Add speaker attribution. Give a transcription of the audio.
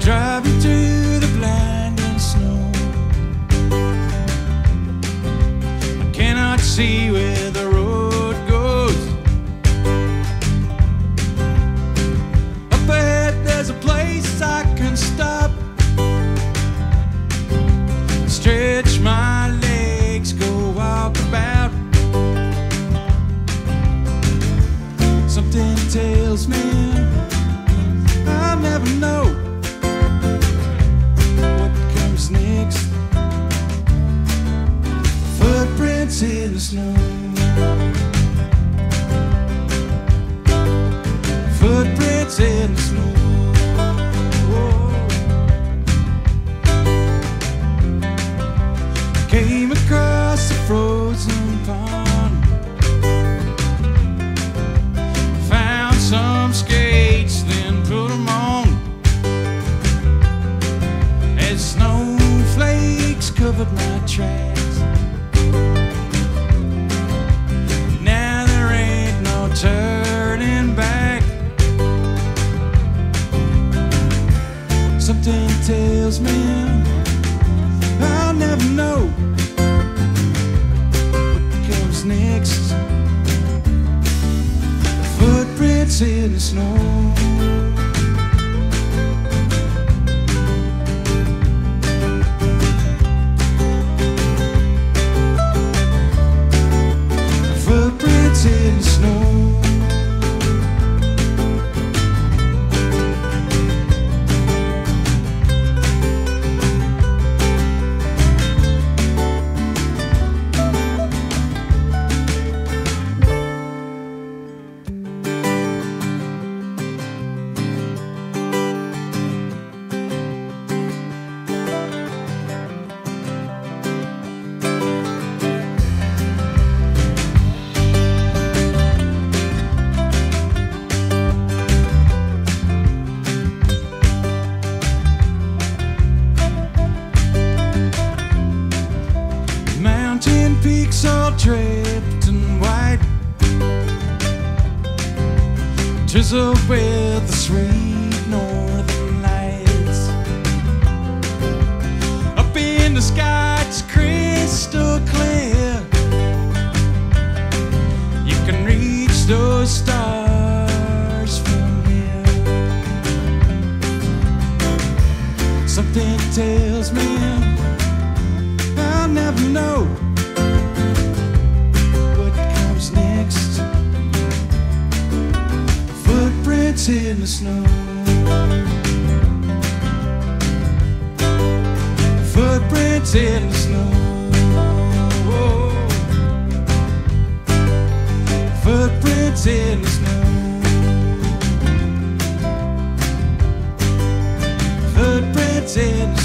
Speaker 1: Driving through the blinding snow. I cannot see where me I'll never know what comes next. Footprints in the snow. Footprints in the snow. Came across covered my tracks. Now there ain't no turning back. Something tells me I'll never know what comes next. Footprints in the snow. Peaks all draped in white, drizzled with the sweet northern lights. Up in the sky, it's crystal clear. You can reach those stars from here. Something tells me. In the snow. Footprints in the snow. Footprints in the snow. Footprints in the snow.